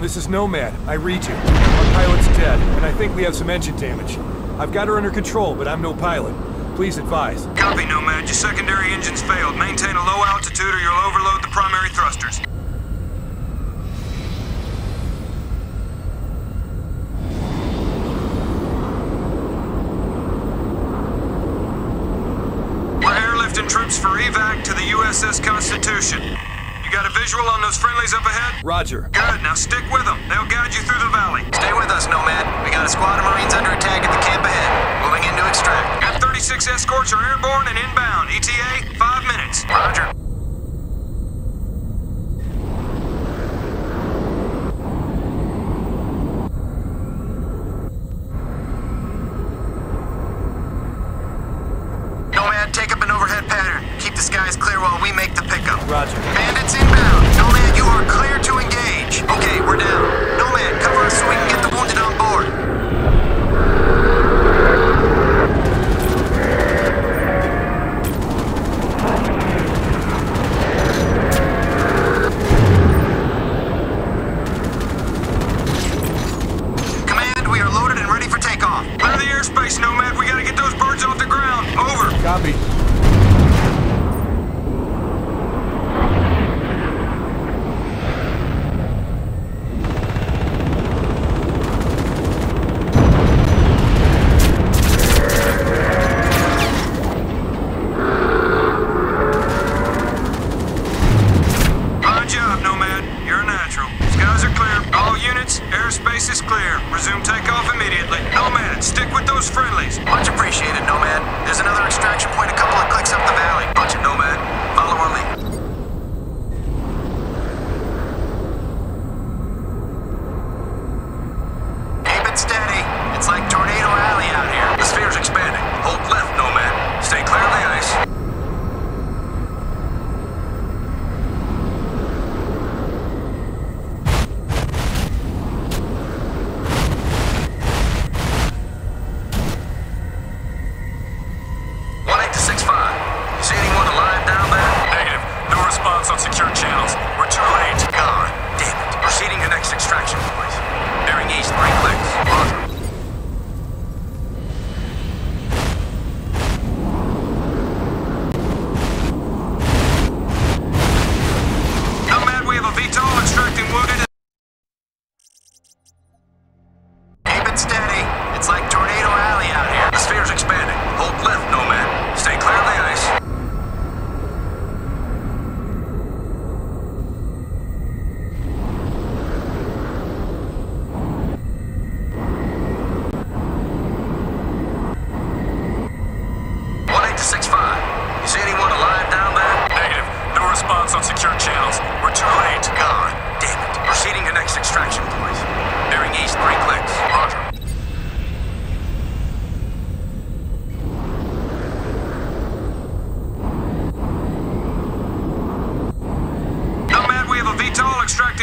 this is Nomad. I read you. Our pilot's dead, and I think we have some engine damage. I've got her under control, but I'm no pilot. Please advise. Copy, Nomad. Your secondary engines failed. Maintain a low altitude or you'll overload the primary thrusters. We're airlifting troops for evac to the USS Constitution. You got a visual on those friendlies up ahead? Roger. Good, now stick with them. They'll guide you through the valley. Stay with us, Nomad. We got a squad of Marines under attack at the camp ahead. Moving in to extract. F-36 escorts are airborne and inbound. ETA, five minutes. Roger. Clear. All units, airspace is clear. Resume takeoff immediately. Nomad, stick with those friendlies.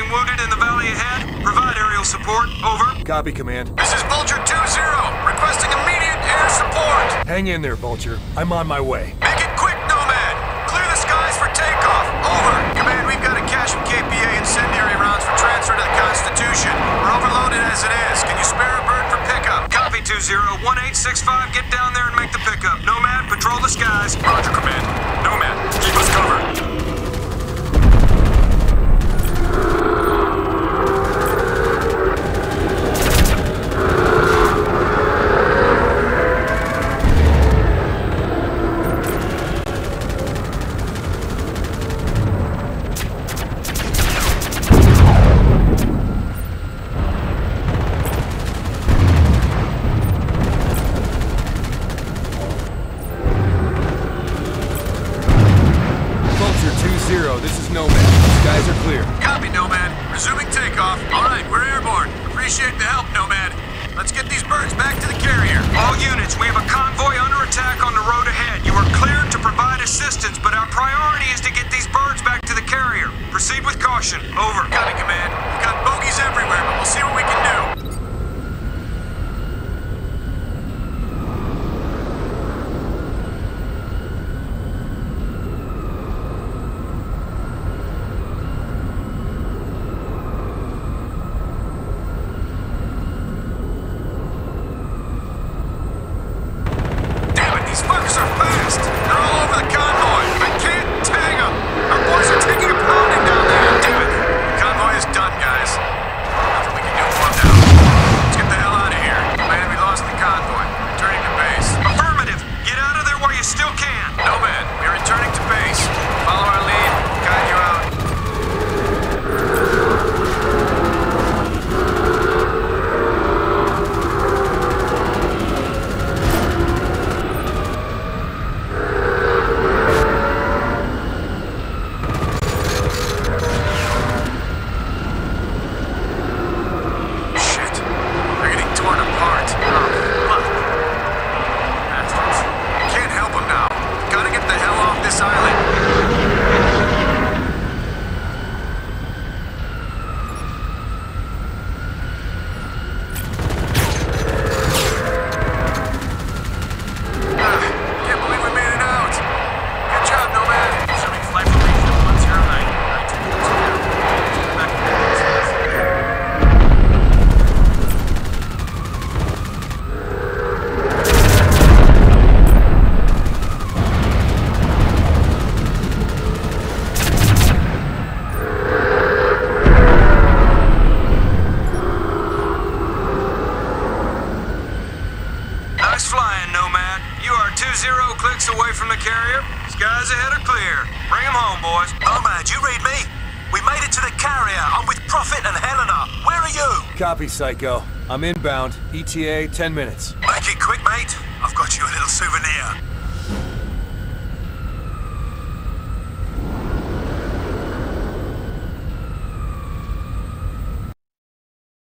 Extracting wounded in the valley ahead. Provide aerial support. Over. Copy, Command. This is Vulture 2-0, requesting immediate air support. Hang in there, Vulture. I'm on my way. Zero, this is Nomad. Skies are clear. Copy, Nomad. Resuming takeoff. All right, we're airborne. Appreciate the help, Nomad. Let's get these birds back to the carrier. All units, we have a convoy under attack on the road ahead. You are cleared to provide assistance, but our priority is to get these birds back to the carrier. Proceed with caution. Over. Copy, Command. These fuckers are fast! They're all over the convoy! zero clicks away from the carrier. Skies ahead are clear. Bring them home, boys. Oh, do you read me? We made it to the carrier. I'm with Prophet and Helena. Where are you? Copy, Psycho. I'm inbound. ETA, 10 minutes. Make it quick, mate. I've got you a little souvenir.